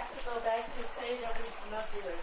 have to go back to say that we do not do it.